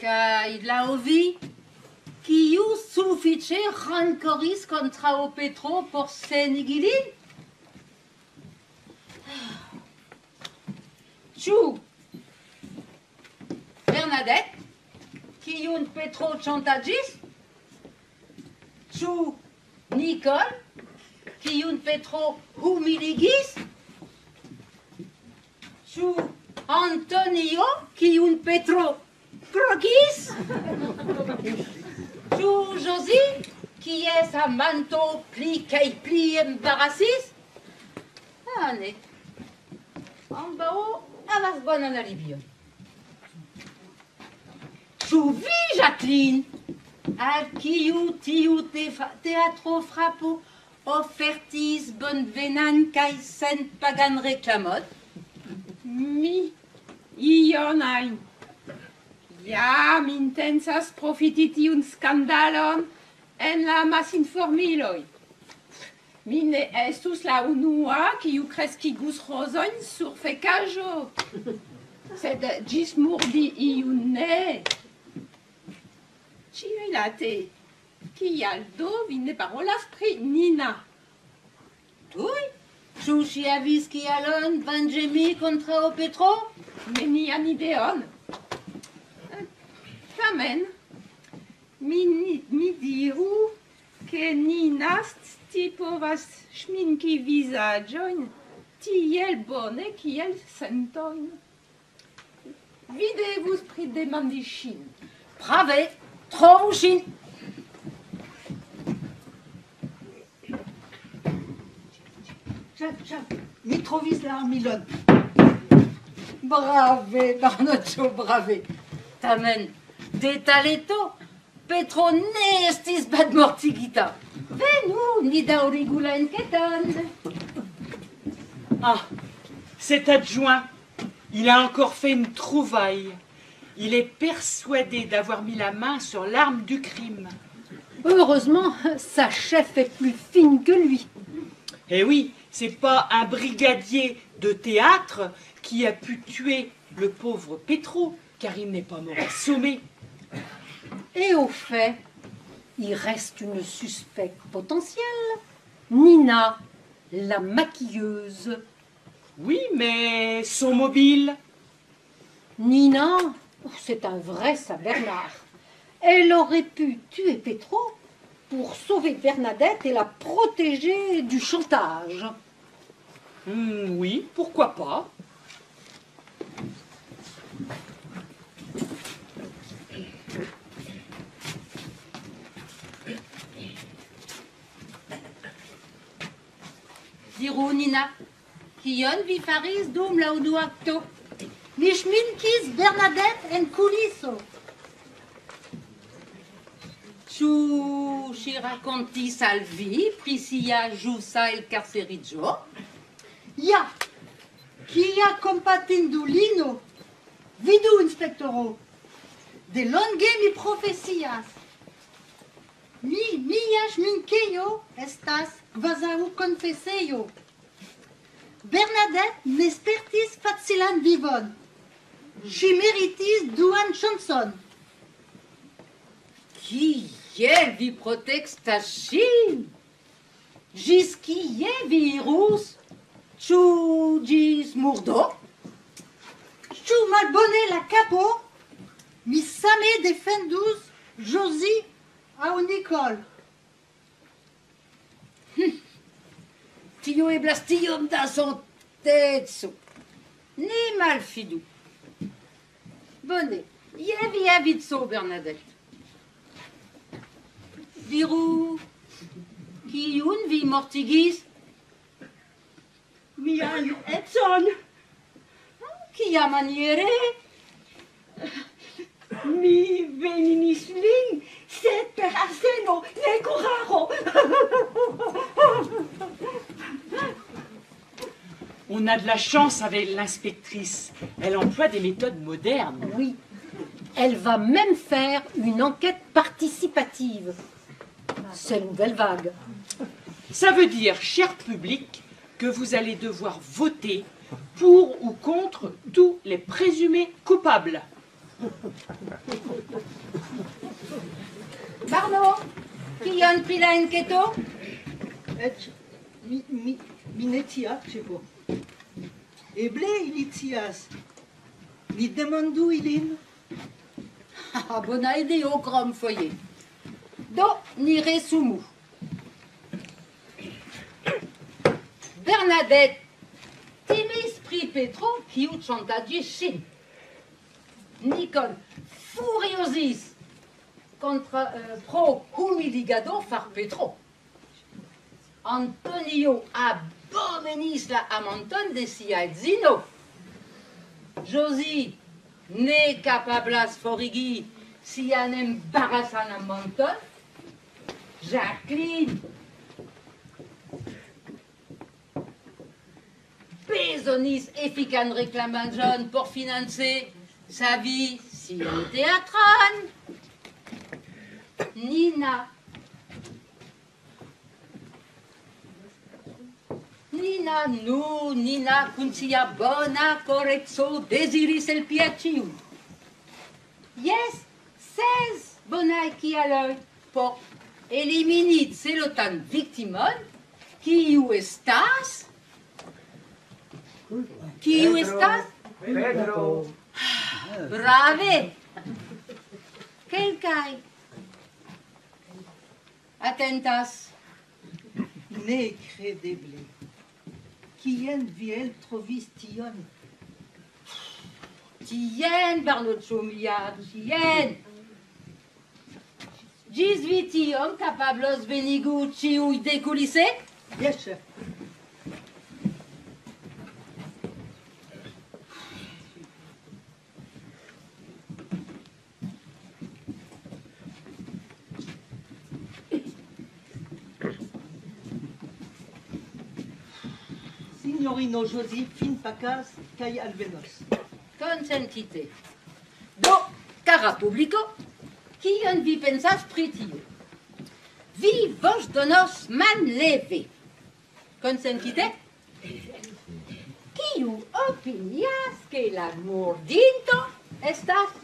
Kaj laŭ vi, kiu sufiĉe rankoris Petro por senigi lin? Ĉu Bernadette, kiun Petro ŝantaĝis? Ĉu Nicole, kiun Petro humiligis? Ĉu Antonio, kiun Petro krokis? Ĉu Josie, kies amanto pli kaj pli embarasis? Ah, ne. Ambaŭ havas bonan alibion. Ĉu vi, Jacqueline, al kiu tiu teatro frapo offertis bonvenan kai sen pagan reclamot mi ion ein jam intensas profiti tiun skandalon en la masinformiloj. Mi ne estus la unua kiu kreskigus rozojn sur fekaĵo. Sed ĝis murdi iun ne. Ĉiuj late Kial do vi ne parolas pri Nina? Tuj? Chushi avis qui alon, kialon contra o Petro? Nenian ideon. Tamen, mi, mi diru, ke Nina sci povas ŝminki vizaĝojn tiel bone kiel sentojn. Vi devus pridemandi ŝin. Prave, trovu ŝin! Čak, čak, mi trovis la armilon. Brave, Barnoccio, brave. Tamen, de taleto, Petro ne estis bad mortigita. Venu, ni daŭrigu la enketon. Ah, cet adjoint, il a encore fait une trouvaille. Il est persuadé d'avoir mis la main sur l'arme du crime. Heureusement, sa chef est plus fine que lui. Eh oui, c'est pas un brigadier de théâtre qui a pu tuer le pauvre Petro, car il n'est pas mort assommé. Et au fait, il reste une suspecte potentielle. Nina, la maquilleuse. Oui, mais son mobile. Nina, oh, c'est un vrai Saint-Bernard. Elle aurait pu tuer Petro pour sauver Bernadette et la protéger du chantage. Hmm, oui, pourquoi pas Diru Nina, kion vi faris dum la unua akto? Mi ŝminkis Bernadette en kuliso. Ĉu ŝi rakontis al vi pri sia ĵusa elkarceriĝo? Ja, kia kompatindulino. Vidu, inspektoro. De longe mi profesias. Mi, mia ŝminkejo estas kvazaŭ konfesejo. Bernadette ne spertis facilan vivon. Ŝi meritis duan ŝancon. Kiel vi protekstas ŝin? Ĝis kie vi irus? Chou dis mourdo. Chou mal malbonne la capo. Mi same defendouz Josie a o Nicole. Hm. Tio e blastiom da son tetso. Ni mal fidou. Bonnet. Yevi avit so, Bernadette. Virou, ki youn vi mortigis Mian edzon. Kia maniere? Mi veninis lin, sed per arseno ne curaro. On a de la chance avec l'inspectrice. Elle emploie des méthodes modernes. Oui, elle va même faire une enquête participative. C'est une nouvelle vague. Ça veut dire, cher public, que vous allez devoir voter pour ou contre tous les présumés coupables. Barno, kion pri la enketo? Et mi, mi, mi ne scias, ĉefu. Eble ili scias. Mi demandu ilin. Ah, bona ideo, krom foje. Do, ni resumu. Bernadette timis pri Petro kiu chantaĝis ŝin. Nicole furiosis contra euh, pro humiligado far Petro. Antonio abomenis la amanton de sia edzino. Josie ne kapablas forigi sian embarasan amanton. Jacqueline bezonis efikan reklamanĝon por financi sa vie sian teatron. Nina Nina nu, Nina kun sia bona koreco deziris elpi a ĉiuj. Jes, ses bonaj kialoj por elimini celotan viktimon, kiu estas Kiu estas? Pedro. Ah, brave. Kelkaj. Atentas. Nekredeble. Kien vi eltrovis tion? Tien, Barloccio mia, tien! Gis vi tion capablos venigu ciui deculisse? Yes, chef. Signorino Josephine Pacas, Kai Alvenos. Consentite. Do, cara publico, kion vi pensas pri? Vi vos donos manleve. Consentite? Kiu opinias che la mordinto estas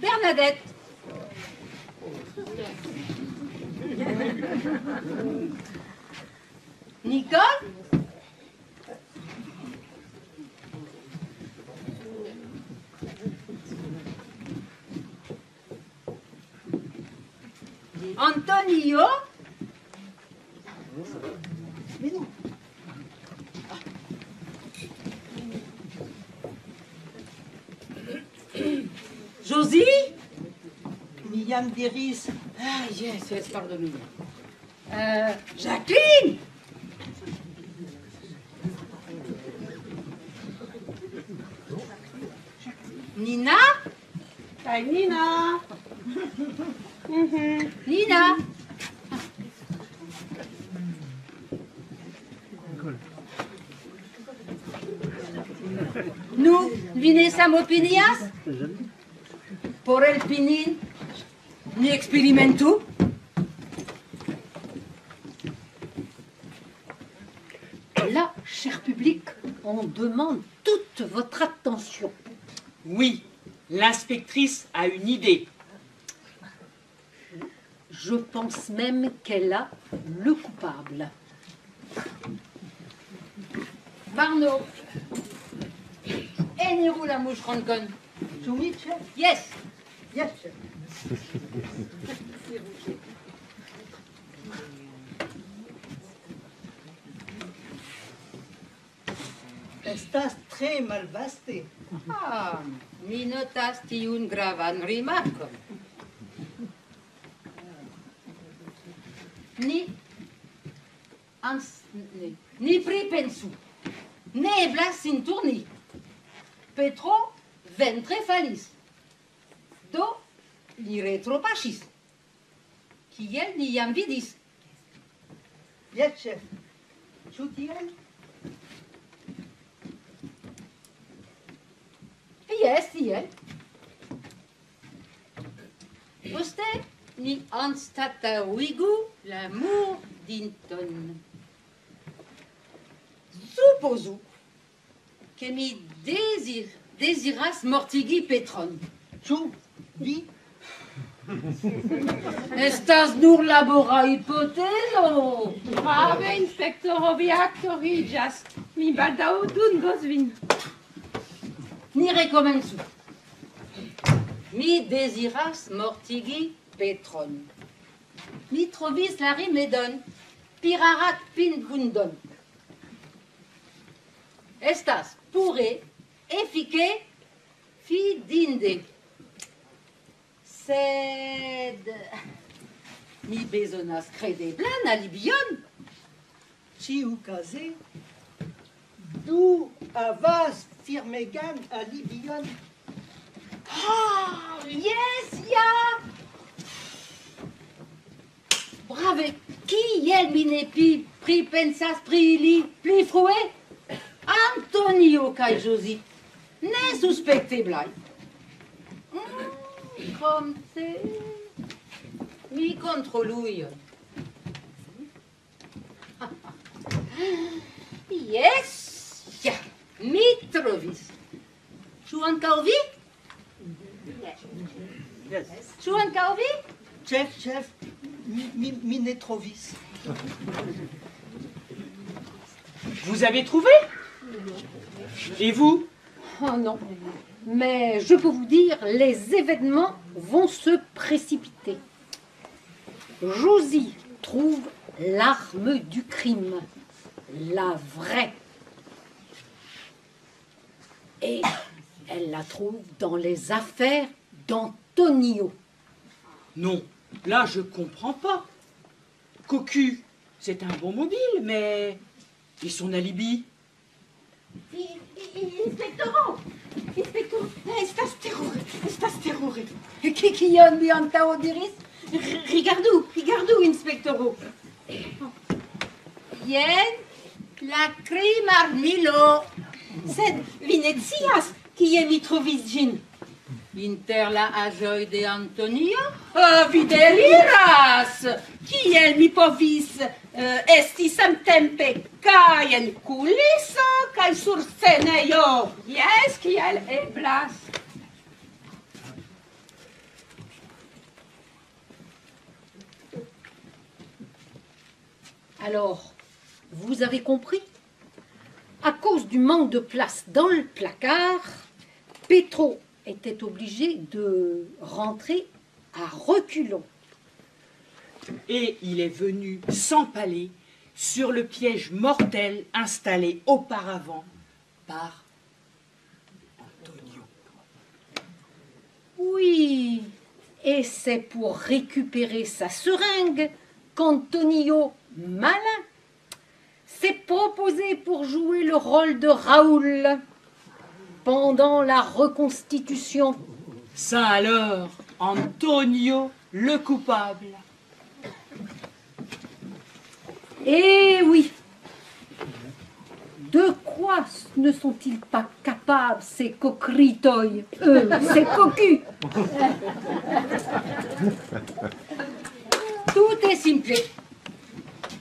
Bernadette? Nicole? Antonio? Mais non. Josie? Mi jam diris Ah, yes, yes, pardonnez. Euh, Jacqueline? Nina? Kai Nina. Mhm. Nina? Nu, vine sam opinias? Por el pinin, ni experimentu? Là, cher public, on demande toute votre attention. Oui, l'inspectrice a une idée. Je pense même qu'elle a le coupable. Barno. Eniru la mouche roncon. Soumi, chef? Yes. Yes, chef. Estas tre malvaste. Ah, mi notas tiun gravan rimarkon. Ni ans, ni, ni pripensu. Ne eblas sin turni. Petro ventre falis. Do li retropaŝis. Kiel ni jam vidis. Yes, chef. Ĉu tiel? Yes, tiel. Poste ni anstat a ouigou l'amour d'Inton. Zou pour zou, kemi désir, désiras mortigi petron. Chou, di Estas nur labora hipotelo. Brave, inspektor obiak, origas. Mi badao dun gozvin. Ni rekomensu. Mi désiras mortigi petron. Mi trovis la rimedon, pirarak pin gundon. Estas pure, efike, fidinde. Sed... Mi besonas krede blan alibion. Libion. Ciu kaze, du avas firmegan a Libion. Ah, oh, yes, ya! Yeah. Brave, kiel mi ne pi pripensas pri ili pli frue? Antonio kaj Josi, ne suspekteblaj. Mm, Kom se mi kontrolu ion. Yes, ja, mi trovis. Ĉu ankaŭ vi? Yes. Ĉu ankaŭ vi? Chef, chef, mi, mi, mi ne trovis. Vous avez trouvé? Et vous? Oh non. Mais je peux vous dire, les événements vont se précipiter. Josie trouve l'arme du crime, la vraie. Et elle la trouve dans les affaires d'Antonio. Non, là je comprends pas. Cocu, c'est un bon mobile, mais. Et son alibi? Inspectoro! Inspectoro! Estas terrore! Estas terrore! Qui qui yon di antao diris? Rigardou! Rigardou, Inspectoro! Jen la crime armilo! Sed vi ne scias kie mi trovis ĝin? Inter la aĵoj de Antonio? Ah, vi deliras! Kiel mi povis uh, esti samtempe? Kaj en kuliso kaj sur scenejo? Jes, kiel eblas. Alors, vous avez compris? À cause du manque de place dans le placard, Petro était obligé de rentrer à reculons. Et il est venu s'empaler sur le piège mortel installé auparavant par Antonio. Oui, et c'est pour récupérer sa seringue qu'Antonio, malin, s'est proposé pour jouer le rôle de Raoul pendant la reconstitution. Ça alors, Antonio le coupable. Eh oui De quoi ne sont-ils pas capables, ces cocritoïs euh, ces cocus? Tout est simple.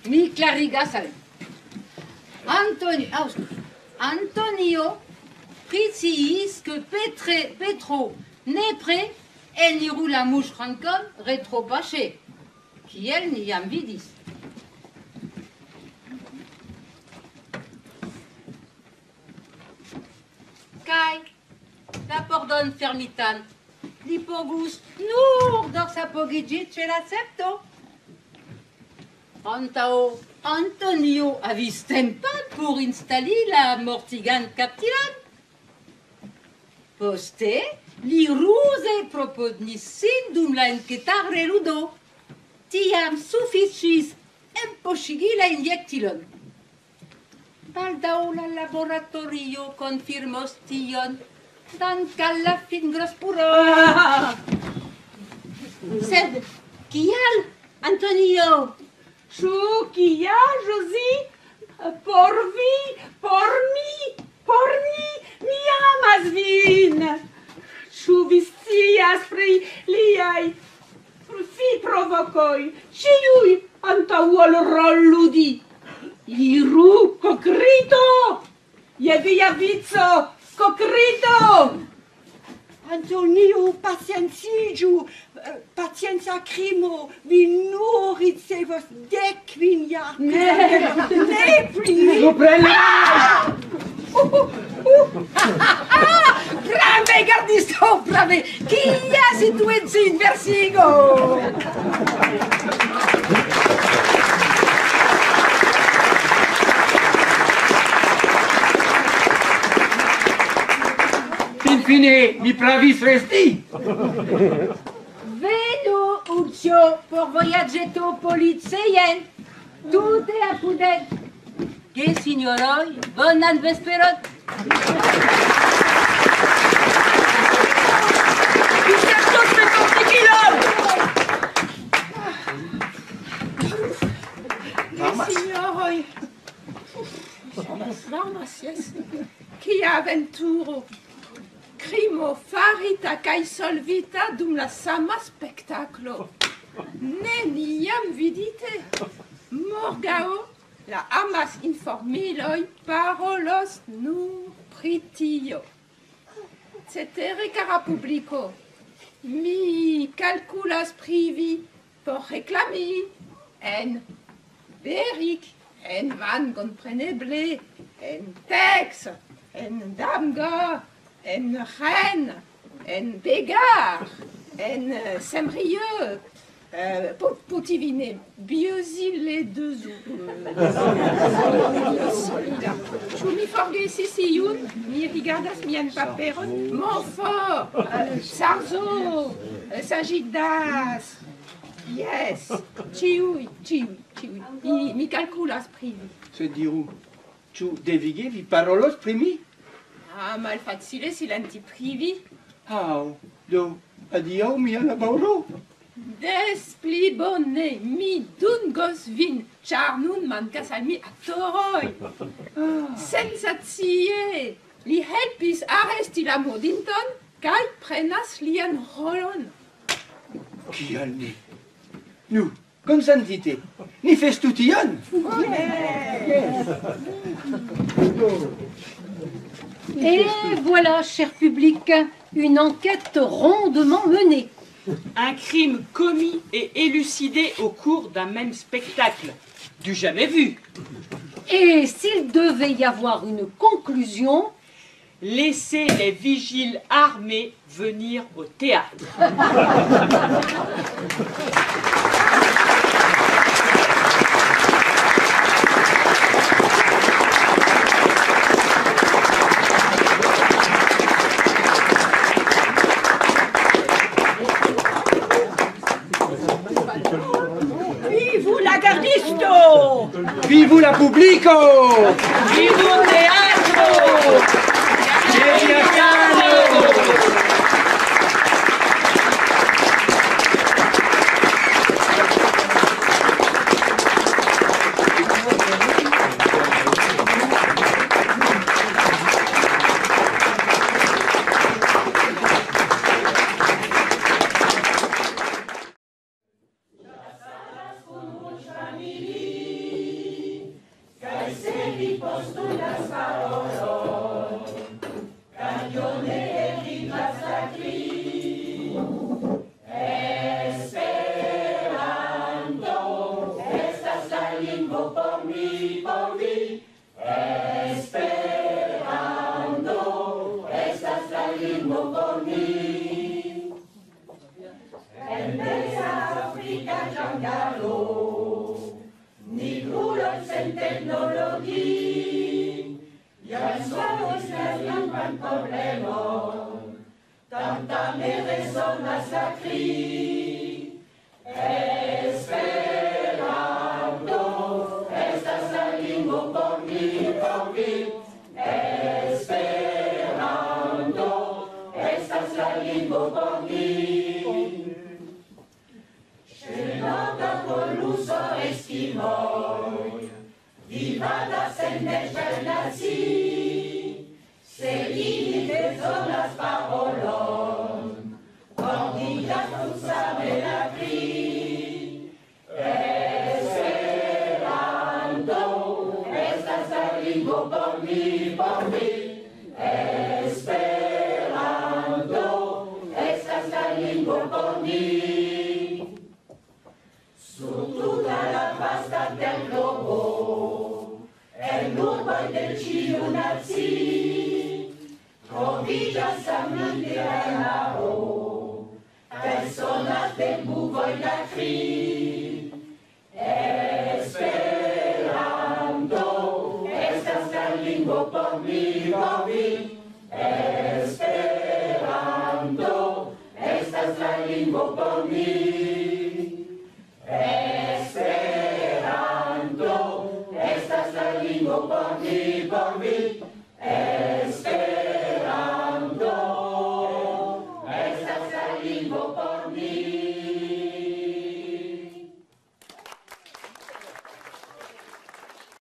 Mi clarigas al. Antonio, aus, Antonio priciis que Petre, Petro n'est prêt eniru la mouche rancon retropache. Kiel ni jam vidis. Kai, la pordon fermitan, li pogus nur dox apogigit ce la septo. Antao Antonio avis tempan pour installi la mortigan captilan. Poste, li ruse propodnis sin dum la enketar reludo. Tiam suficis empoŝigi la injectilon. Baldaŭ la laboratorio confirmos tion, dank' al la fingrospuro. Sed kial, Antonio? Ĉu kial, Josie? Por vi, por mi? por ni, mi amas vin. Ĉu vi scias pri liaj fi provocoi, ciui antaŭol rolludi. Iru, kokrito! Je via vico, kokrito! Antonio, pacienciĝu, eh, pacienza crimo, vi nur ricevos dec quin ja. Ne, ne pli. Nu prelevas! Ah! Uh, uh, uh. Brave, gardisto, brave! Kia situenza inversigo! Infine, mi pravis resti. Venu, Uccio, por voyageto policeien. Tute apudet. Che signoroi, bonan vesperon. Signoroi! Varmas, yes. Kia aventuro! crimo farita kaj solvita dum la sama spektaklo. Neniam vidite. Morgao la amas informiloj parolos nur pri tio. Cetere, cara publico, mi calculas privi por reclami en Beric, en van compreneble, en Tex, en Damga, en Rennes, en Bégard, en Saint-Brieuc, euh, Po- Potivine, Bieusil les deux Chou mi forgesi siun, mi rigardas mian paperon, Montfort, Sarzeau, Saint-Gildas, yes, ciui, ciui, ciui, mi, mi calculas privi. Se diru, ĉu devige vi parolos pri Ah, malfacile silenti privi. Aŭ, do, adiaŭ mia laboro. Des pli bone mi dungos vin, ĉar nun mankas al mi aktoroj. Sensacie! Li helpis aresti la modinton kaj prenas lian rolon. Kial ne? Nu, konsentite, ni festu tion. Et voilà, cher public, une enquête rondement menée. Un crime commis et élucidé au cours d'un même spectacle. Du jamais vu. Et s'il devait y avoir une conclusion, Laissez les vigiles armés venir au théâtre. Vive la Vivu la publico! Enpresa Africa Giancarlo, nikulatzen teknologi, jasoa izan pan problemo, tanta merezona sakri, hey! privada se megliola si, se limite solas paolo. nací, rodillas Comillas familia o personas del Mouvo y la CRI, esperando, estas es el limbo por mi